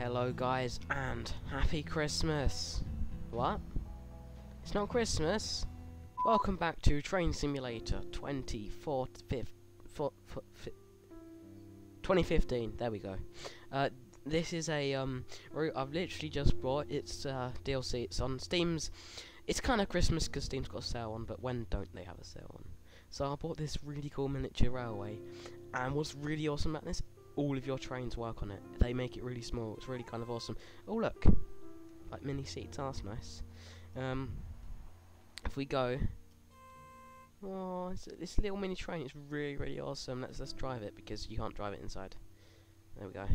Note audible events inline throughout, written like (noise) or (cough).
Hello guys and happy Christmas. What? It's not Christmas. Welcome back to Train Simulator 24 fif- fo- fo- fi- 2015. There we go. Uh, this is a um route I've literally just bought. It's uh, DLC. It's on Steam's. It's kind of Christmas because Steam's got a sale on, but when don't they have a sale on? So I bought this really cool miniature railway, and what's really awesome about this, all of your trains work on it. They make it really small. It's really kind of awesome. Oh look, like mini seats. Oh, that's nice. Um, if we go, oh, this little mini train. It's really really awesome. Let's let's drive it because you can't drive it inside. There we go.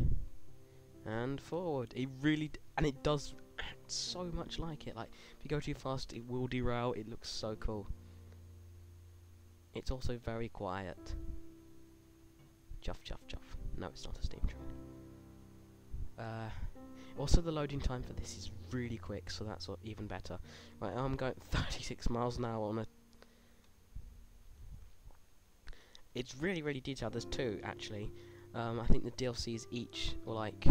And forward. It really and it does act (clears throat) so much like it. Like if you go too fast, it will derail. It looks so cool. It's also very quiet. Chuff, chuff, chuff. No, it's not a steam train. Uh, also, the loading time for this is really quick, so that's even better. Right, I'm going (laughs) 36 miles an hour on a. It's really, really detailed. There's two actually. Um, I think the DLCs each were like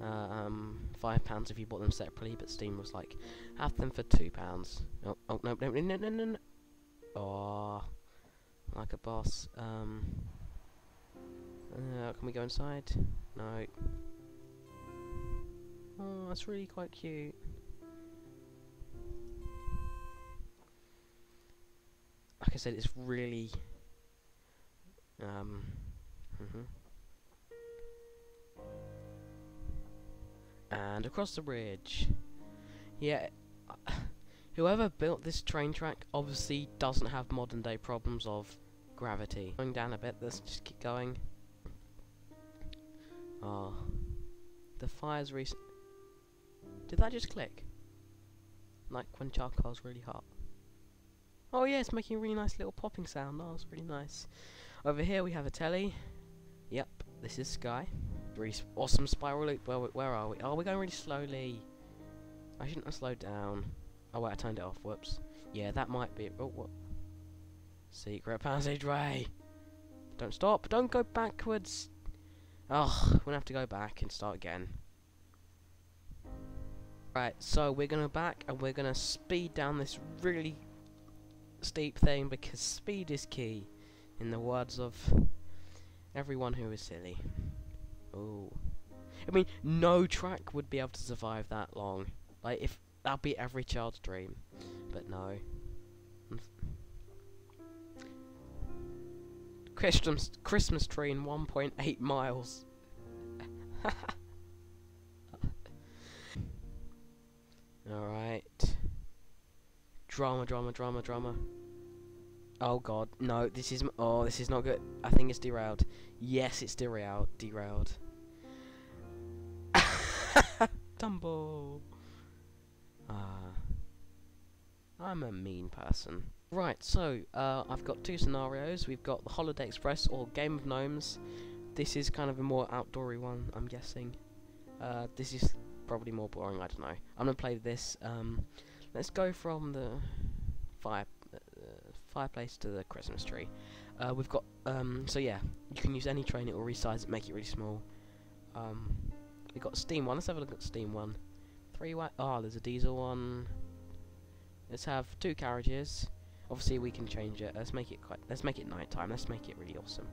uh, um, five pounds if you bought them separately, but Steam was like have them for two pounds. Oh, oh no, no, no, no, no, no. Oh, like a boss. Um, uh, can we go inside? No. Oh, that's really quite cute. Like I said, it's really. Um. mhm. And across the bridge. Yeah. (sighs) Whoever built this train track obviously doesn't have modern day problems of gravity. Going down a bit, let's just keep going. Oh. The fire's recent. Did that just click? Like when charcoal's really hot. Oh yeah, it's making a really nice little popping sound. Oh, it's really nice. Over here we have a telly. Yep, this is Sky. Really awesome spiral loop. Where, where are we? Oh, we're going really slowly. I shouldn't have slowed down. Oh wait, I turned it off. Whoops. Yeah, that might be. Oh, what? Secret passageway. Don't stop. Don't go backwards. Oh, we're gonna have to go back and start again. Right, so we're gonna back and we're gonna speed down this really steep thing because speed is key, in the words of everyone who is silly. Oh, I mean, no track would be able to survive that long. Like, if that'd be every child's dream, but no. Christmas Christmas tree in 1.8 miles. (laughs) Alright. Drama, drama, drama, drama. Oh god, no, this is, oh, this is not good. I think it's derailed. Yes, it's derailed, (laughs) derailed. Tumble. Ah. I'm a mean person. Right, so, uh, I've got two scenarios. We've got the Holiday Express or Game of Gnomes. This is kind of a more outdoory one, I'm guessing. Uh, this is probably more boring, I don't know. I'm gonna play this. Um, let's go from the fire uh, fireplace to the Christmas tree. Uh, we've got um, so yeah, you can use any train. It will resize it, make it really small. Um, we got Steam one. Let's have a look at Steam one. Three white. Oh, there's a diesel one. Let's have two carriages. Obviously, we can change it. Let's make it quite. Let's make it nighttime. Let's make it really awesome.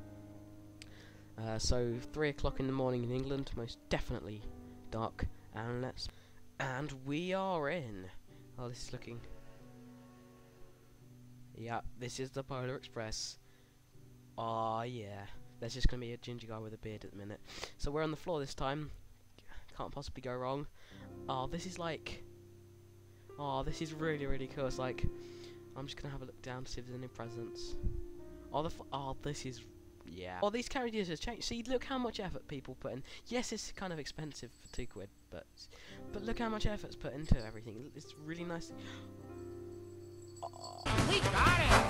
Uh, so three o'clock in the morning in England, most definitely dark. And let's. And we are in. Oh, this is looking. Yeah, this is the Polar Express. Oh yeah. There's just gonna be a ginger guy with a beard at the minute. So we're on the floor this time. Can't possibly go wrong. Oh, this is like. Oh, this is really really cool. It's like. I'm just gonna have a look down to see if there's any presents. Oh, the. Oh, this is. Yeah. Oh, these carriages have changed. See, look how much effort people put in. Yes, it's kind of expensive for two quid, but but look how much effort's put into everything. It's really nice. Oh. (gasps) We got it!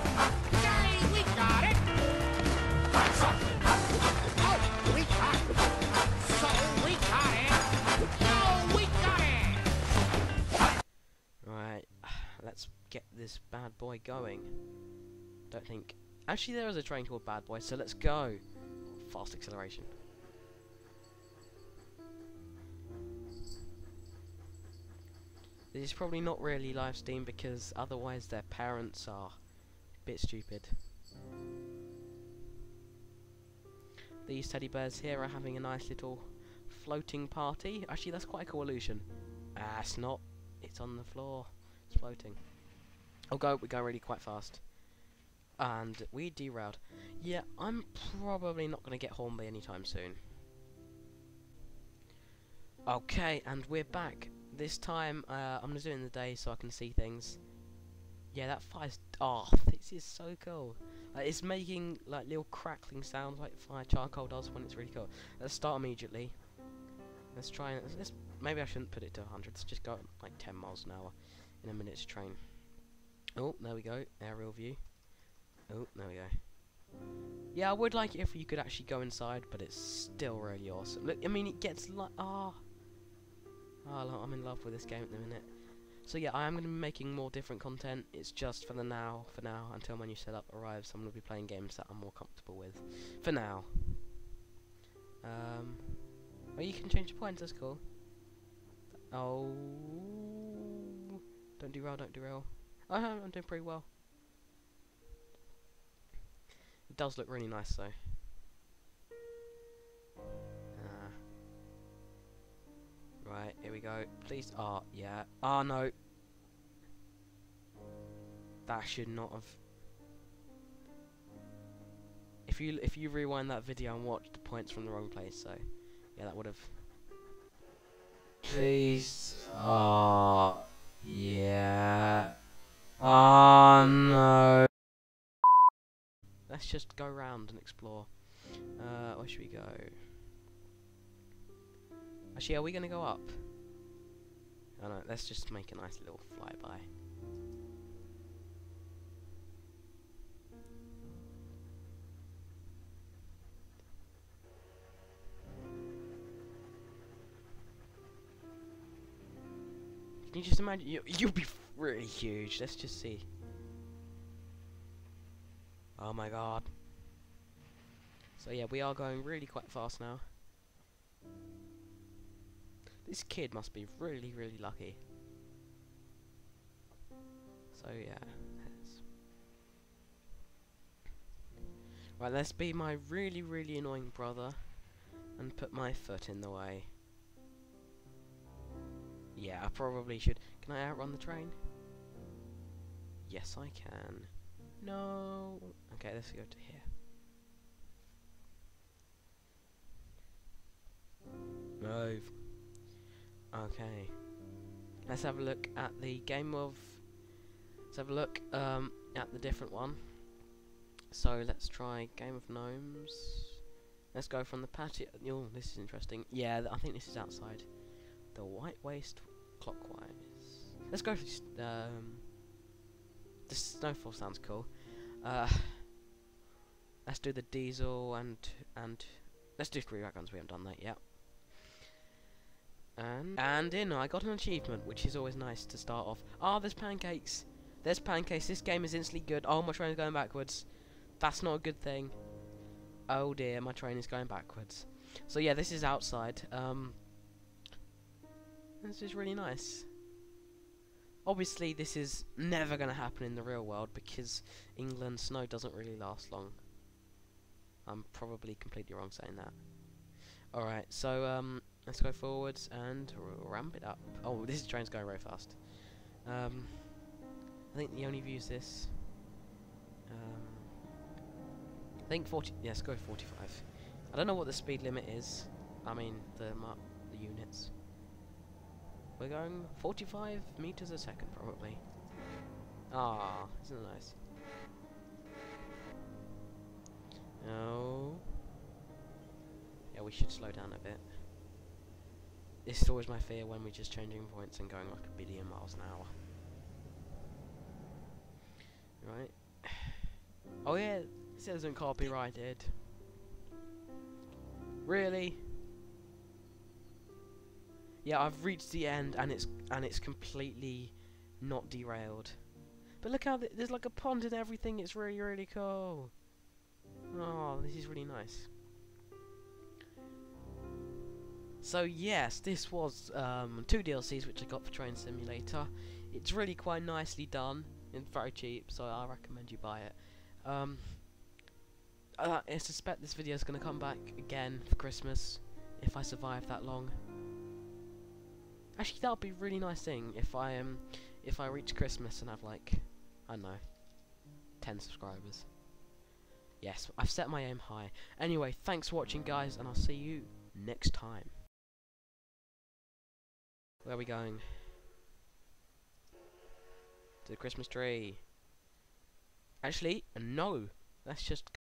This bad boy going. Don't think. Actually, there is a train called Bad Boy, so let's go. Fast acceleration. This is probably not really live stream because otherwise their parents are a bit stupid. These teddy bears here are having a nice little floating party. Actually, that's quite a cool illusion. Ah, it's not. It's on the floor. It's floating. Oh, go. We go really quite fast. And we derailed. Yeah, I'm probably not going to get Hornby anytime soon. Okay, and we're back. This time, uh, I'm going to do it in the day so I can see things. Yeah, that fire's... Oh, this is so cool. Uh, it's making, like, little crackling sounds like fire charcoal does when it's really cool. Let's start immediately. Let's try and... Let's, maybe I shouldn't put it to 100. Let's just go like 10 miles an hour in a minute's train. Oh, there we go. Aerial view. Oh, there we go. Yeah, I would like it if you could actually go inside, but it's still really awesome. Look, I mean, it gets like... Ah... Oh, I'm in love with this game at the minute. So yeah, I am going to be making more different content. It's just for the now, for now, until my new setup arrives. I'm going to be playing games that I'm more comfortable with. For now. Um, oh, you can change the points. That's cool. Oh, don't derail, don't derail. I'm doing pretty well. It does look really nice though. Right, here we go. Please. Ah, oh, yeah. Ah, oh, no. That should not have. If you if you rewind that video and watch the points from the wrong place, so yeah, that would have. Please. Ah, oh, yeah. Ah, oh, no. Let's just go around and explore. Uh, where should we go? Actually, are we going to go up? Oh let's just make a nice little flyby. Can you just imagine? You, you'll be really huge. Let's just see. Oh my god. So yeah, we are going really quite fast now. This kid must be really, really lucky. So yeah. Right, let's be my really, really annoying brother and put my foot in the way. Yeah, I probably should. Can I outrun the train? Yes, I can. No. Okay, let's go to here. Move. Okay. Let's have a look at the game of... Let's have a look um, at the different one. So let's try Game of Gnomes. Let's go from the patio... Oh, this is interesting. Yeah, I think this is outside. The White Waste clockwise. Let's go for... Um, the Snowfall sounds cool. Uh, let's do the diesel and... and Let's do three wagons, we haven't done that yet. And, and in, I got an achievement, which is always nice to start off. Ah, oh, there's pancakes. There's pancakes. This game is instantly good. Oh, my train is going backwards. That's not a good thing. Oh dear, my train is going backwards. So yeah, this is outside. Um, this is really nice. Obviously, this is never going to happen in the real world because England snow doesn't really last long. I'm probably completely wrong saying that. Alright, so um, Let's go forwards and ramp it up. Oh, this train's going very fast. Um, I think the only view is this. Um, I think 40. Yes, go 45. I don't know what the speed limit is. I mean the the units. We're going 45 meters a second probably. Ah, isn't it nice? No. Yeah, we should slow down a bit. This is always my fear when we're just changing points and going like a billion miles an hour. Right. (sighs) Oh yeah, this isn't copyrighted. Really? Yeah, I've reached the end and it's and it's completely not derailed. But look how th there's like a pond and everything. It's really really cool. Oh, this is really nice. So yes, this was um, two DLCs which I got for Train Simulator. It's really quite nicely done. and very cheap, so I recommend you buy it. Um, uh, I suspect this video is going to come back again for Christmas, if I survive that long. Actually, that would be a really nice thing if I um, if I reach Christmas and have like, I don't know, 10 subscribers. Yes, I've set my aim high. Anyway, thanks for watching, guys, and I'll see you next time. Where are we going? To the Christmas tree. Actually, no. Let's just